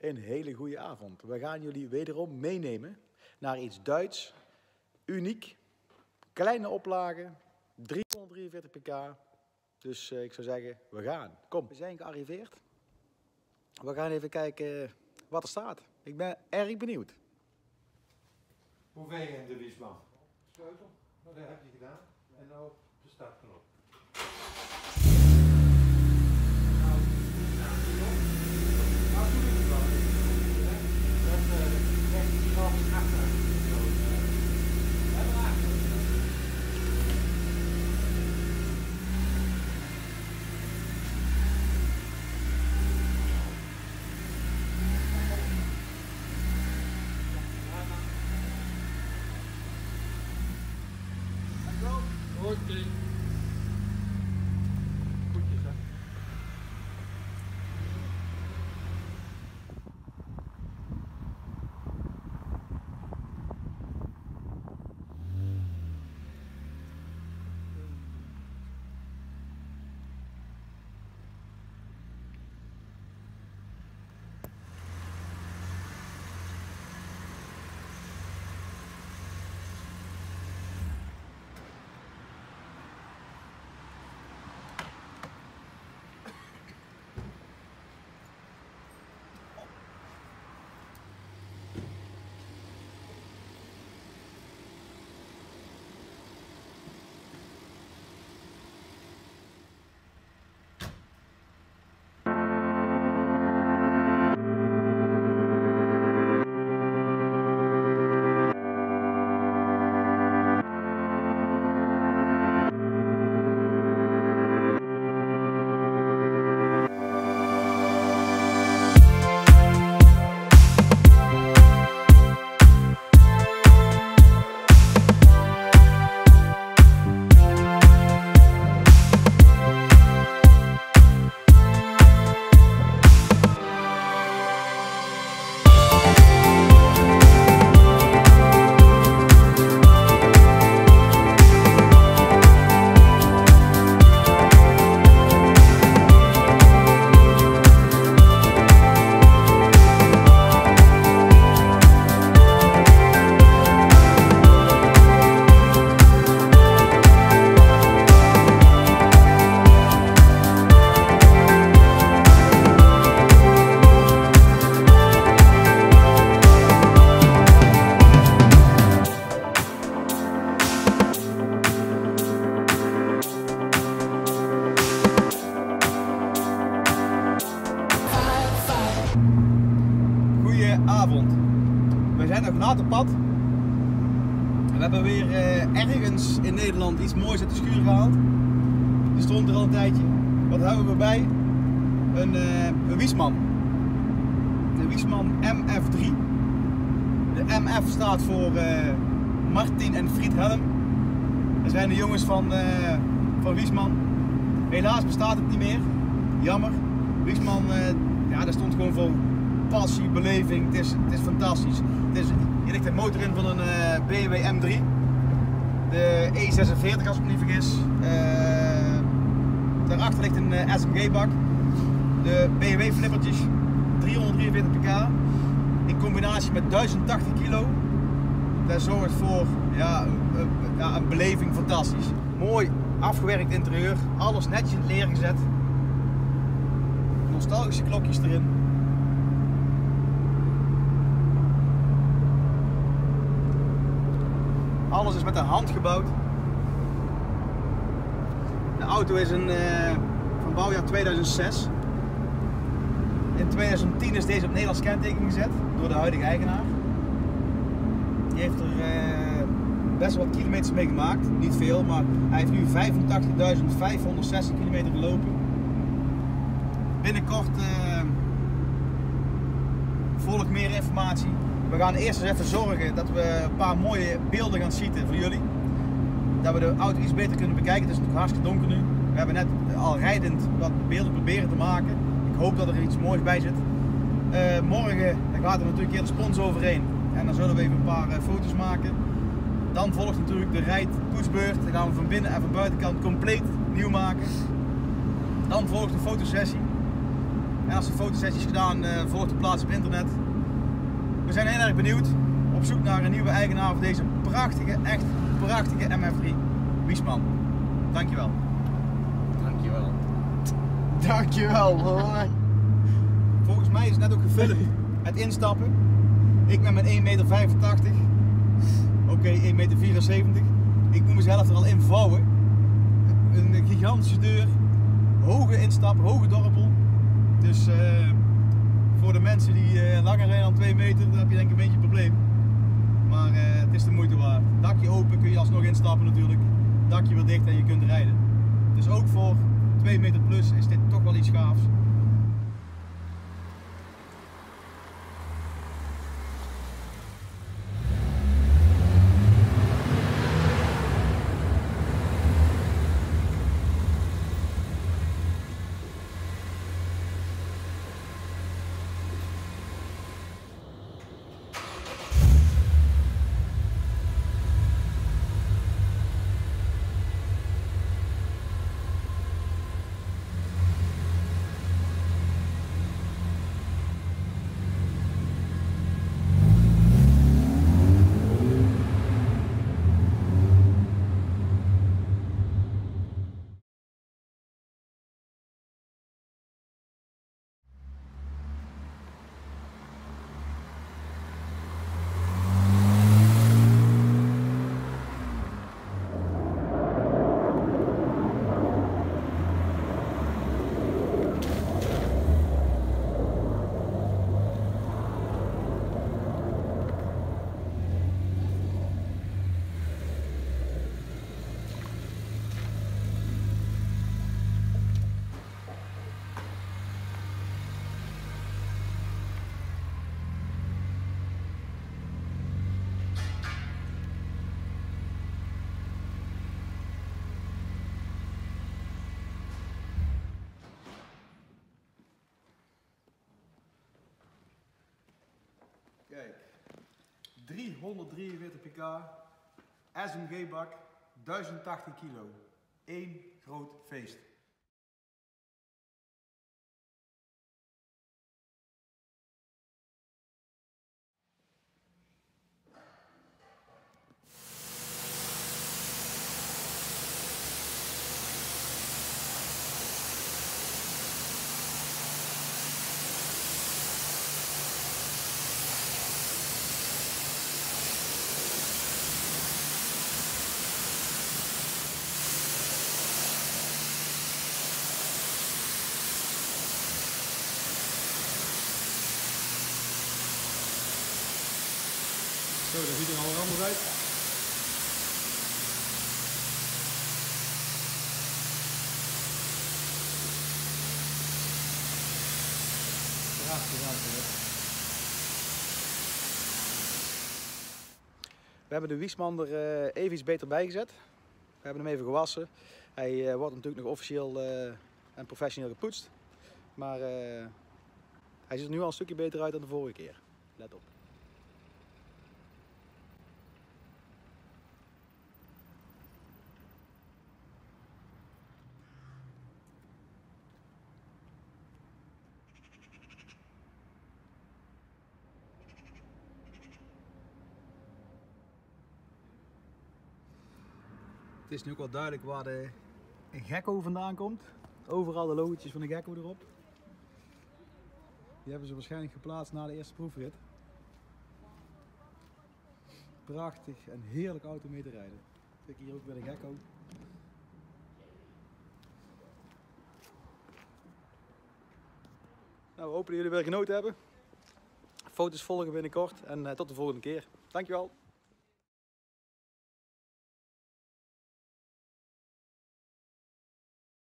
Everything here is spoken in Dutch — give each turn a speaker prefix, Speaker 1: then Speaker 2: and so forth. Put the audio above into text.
Speaker 1: Een hele goede avond. We gaan jullie wederom meenemen naar iets Duits, uniek, kleine oplage, 343 pk. Dus eh, ik zou zeggen, we gaan. Kom, we zijn gearriveerd. We gaan even kijken wat er staat. Ik ben erg benieuwd.
Speaker 2: Hoe ben je in de Wiesman? Sleutel, Nou, dat heb je gedaan. En nou de startknop. Nou, nou doe Good.
Speaker 1: Goedenavond. We zijn nog na het pad. We hebben weer eh, ergens in Nederland iets moois uit de schuur gehaald. Die stond er al een tijdje. Wat hebben we bij? Een, eh een Wiesman. De Wiesman MF3. De MF staat voor eh, Martin en Friedhelm. Dat zijn de jongens van, van Wiesman. Helaas bestaat het niet meer. Jammer. Wiesman, ja, daar stond gewoon voor passie, beleving. Het is, het is fantastisch. Het hier ligt de motor in van een eh, BMW M3. De E46 als ik niet vergis. Eh, daarachter ligt een eh, SMG bak. De BMW flippertjes. 343 pk. In combinatie met 1080 kilo. Dat zorgt voor ja, een- ja, een beleving fantastisch. Mooi afgewerkt interieur. Alles netjes in het leer gezet. Nostalgische klokjes erin. Alles is met de hand gebouwd. De auto is een, eh, van bouwjaar 2006. In 2010 is deze op Nederlands kenteken gezet door de huidige eigenaar. Die heeft er eh, best wat kilometers mee gemaakt. Niet veel, maar hij heeft nu 85.560 kilometer gelopen. Binnenkort eh, volgt meer informatie. We gaan eerst eens even zorgen dat we een paar mooie beelden gaan schieten voor jullie. Dat we de auto iets beter kunnen bekijken. Het is natuurlijk hartstikke donker nu. We hebben net al rijdend wat beelden proberen te maken. Ik hoop dat er iets moois bij zit. Eh, morgen gaat er natuurlijk keer de spons overheen. En dan zullen we even een paar eh, foto's maken. Dan volgt natuurlijk de rijdtoetsbeurt. Dan gaan we van binnen en van buitenkant compleet nieuw maken. Dan volgt de fotosessie. En als de fotosessies gedaan uh, voor te plaatsen op internet. We zijn heel erg benieuwd. Op zoek naar een nieuwe eigenaar voor deze prachtige, echt prachtige MF3. Wiesman. Dankjewel.
Speaker 3: Dankjewel.
Speaker 1: Dankjewel hoor. Volgens mij is het net ook gefilmd. Het instappen. Ik met mijn 1,85 meter. Oké, 1,74 meter. Ik moet mezelf er al in vouwen. Een gigantische deur. Hoge instap, hoge dorpel. Dus uh, voor de mensen die uh, langer rijden dan 2 meter, dan heb je denk ik een beetje een probleem. Maar uh, het is de moeite waard. Dakje open kun je alsnog instappen natuurlijk. Dakje weer dicht en je kunt rijden. Dus ook voor 2 meter plus is dit toch wel iets gaafs. Kijk, 343 pk, SMG bak, 1080 kilo. Eén groot feest. Zo, dat ziet er al anders uit. We hebben de Wiesman er uh, even iets beter bij gezet. We hebben hem even gewassen. Hij uh, wordt natuurlijk nog officieel uh, en professioneel gepoetst. Maar hij ziet er nu al een stukje beter uit dan de vorige keer. Let op. Het is nu ook wel duidelijk waar de gekko vandaan komt. Overal de logotjes van de gekko erop. Die hebben ze waarschijnlijk geplaatst na de eerste proefrit. Prachtig en heerlijk auto mee te rijden. Kijk hier ook weer de gekko. Nou, we hopen dat jullie weer genoten hebben. Foto's volgen binnenkort en uh, tot de volgende keer. Dankjewel.